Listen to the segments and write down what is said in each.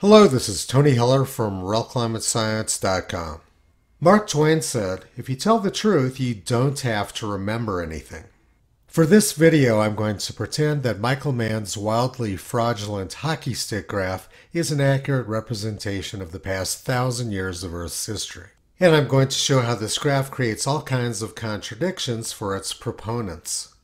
Hello, this is Tony Heller from RealClimateScience.com. Mark Twain said, if you tell the truth, you don't have to remember anything. For this video, I'm going to pretend that Michael Mann's wildly fraudulent hockey stick graph is an accurate representation of the past thousand years of Earth's history. And I'm going to show how this graph creates all kinds of contradictions for its proponents.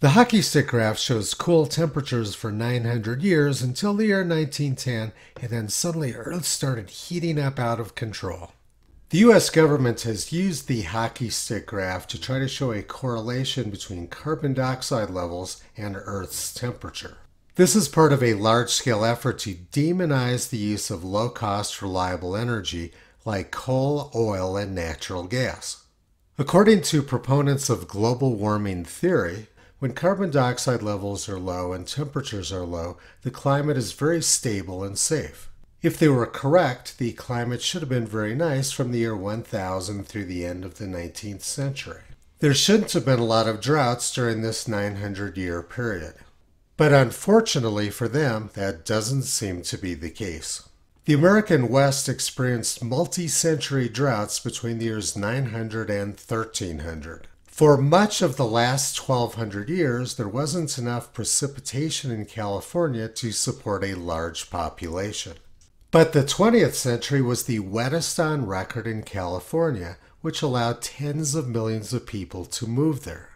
The hockey stick graph shows cool temperatures for 900 years until the year 1910, and then suddenly Earth started heating up out of control. The US government has used the hockey stick graph to try to show a correlation between carbon dioxide levels and Earth's temperature. This is part of a large scale effort to demonize the use of low cost, reliable energy like coal, oil, and natural gas. According to proponents of global warming theory, when carbon dioxide levels are low and temperatures are low, the climate is very stable and safe. If they were correct, the climate should have been very nice from the year 1000 through the end of the 19th century. There shouldn't have been a lot of droughts during this 900 year period. But unfortunately for them, that doesn't seem to be the case. The American West experienced multi century droughts between the years 900 and 1300. For much of the last 1200 years, there wasn't enough precipitation in California to support a large population. But the 20th century was the wettest on record in California, which allowed tens of millions of people to move there.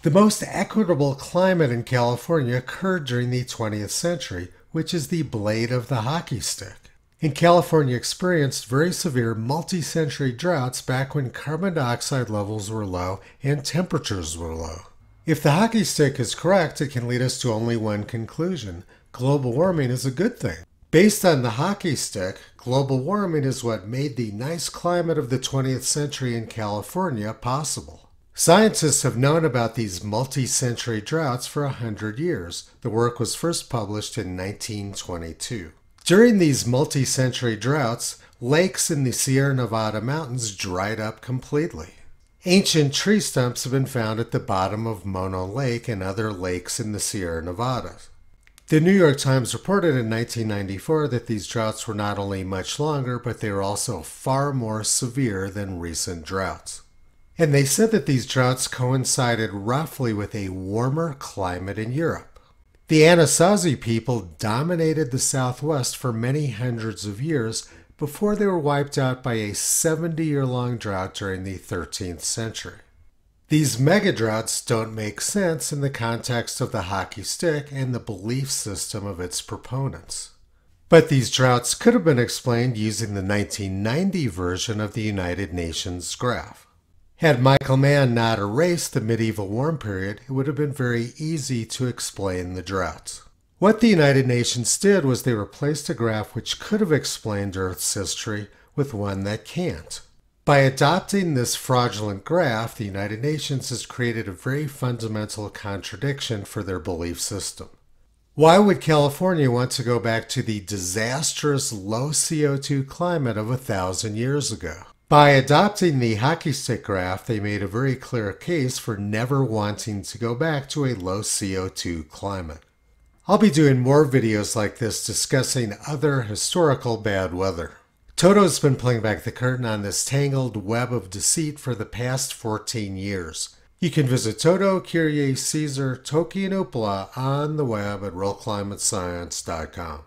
The most equitable climate in California occurred during the 20th century, which is the blade of the hockey stick and California experienced very severe multi century droughts back when carbon dioxide levels were low and temperatures were low. If the hockey stick is correct, it can lead us to only one conclusion global warming is a good thing. Based on the hockey stick, global warming is what made the nice climate of the 20th century in California possible. Scientists have known about these multi century droughts for a hundred years. The work was first published in 1922. During these multi century droughts, lakes in the Sierra Nevada mountains dried up completely. Ancient tree stumps have been found at the bottom of Mono Lake and other lakes in the Sierra Nevadas. The New York Times reported in 1994 that these droughts were not only much longer, but they were also far more severe than recent droughts. And they said that these droughts coincided roughly with a warmer climate in Europe. The Anasazi people dominated the Southwest for many hundreds of years before they were wiped out by a 70 year long drought during the 13th century. These megadroughts don't make sense in the context of the hockey stick and the belief system of its proponents. But these droughts could have been explained using the 1990 version of the United Nations graph. Had Michael Mann not erased the medieval warm period, it would have been very easy to explain the droughts. What the United Nations did was they replaced a graph which could have explained Earth's history with one that can't. By adopting this fraudulent graph, the United Nations has created a very fundamental contradiction for their belief system. Why would California want to go back to the disastrous low CO2 climate of a thousand years ago? By adopting the hockey stick graph, they made a very clear case for never wanting to go back to a low CO2 climate. I'll be doing more videos like this discussing other historical bad weather. Toto's been pulling back the curtain on this tangled web of deceit for the past 14 years. You can visit Toto, Kyrie, Caesar, Toki, and Upla on the web at RealClimateScience.com.